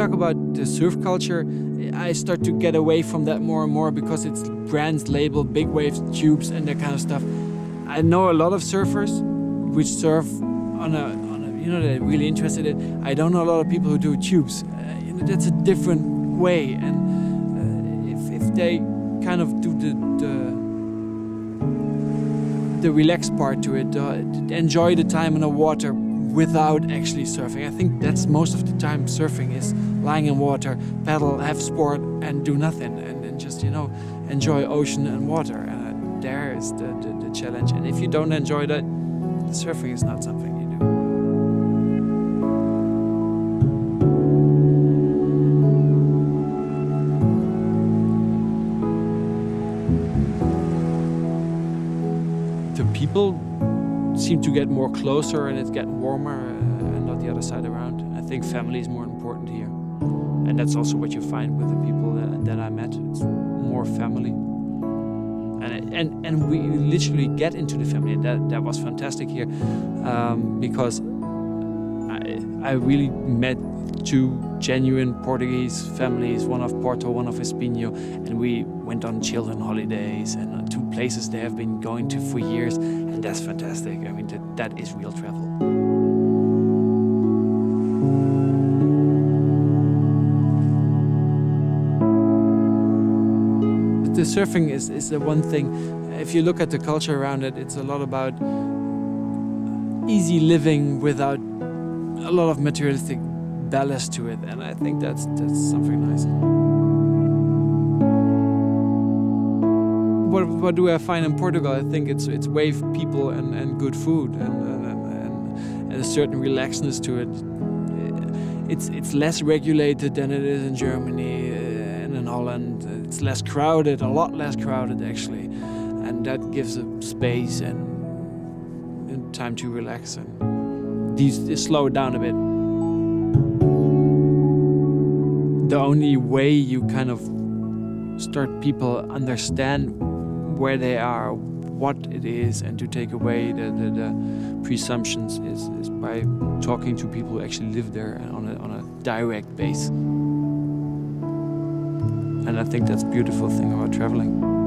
talk about the surf culture, I start to get away from that more and more because it's brands labeled big waves tubes and that kind of stuff. I know a lot of surfers which surf on a, on a you know they're really interested in. I don't know a lot of people who do tubes. Uh, you know that's a different way, and uh, if if they kind of do the the, the relaxed part to it, uh, enjoy the time in the water without actually surfing. I think that's most of the time surfing is lying in water, paddle, have sport, and do nothing, and, and just you know enjoy ocean and water. And uh, there is the, the, the challenge. And if you don't enjoy that, surfing is not something you do. The people seem to get more closer and it's getting warmer uh, and not the other side around. I think family is more important here. And that's also what you find with the people that, that I met. It's more family. And, and, and we literally get into the family. That, that was fantastic here um, because I, I really met two genuine Portuguese families, one of Porto, one of Espinho, and we went on children holidays and uh, two places they have been going to for years, and that's fantastic. I mean, that, that is real travel. The surfing is, is the one thing. If you look at the culture around it, it's a lot about easy living without a lot of materialistic ballast to it, and I think that's that's something nice. What, what do I find in Portugal? I think it's it's wave people and, and good food and and, and, a certain relaxedness to it. Eh, it's it's less regulated than it is in Germany eh, and in Holland. It's less crowded, a lot less crowded actually, and that gives a space and, and time to relax and these slow it down a bit the only way you kind of start people understand where they are, what it is, and to take away the, the, the presumptions is, is by talking to people who actually live there on a, on a direct base. And I think that's a beautiful thing about traveling.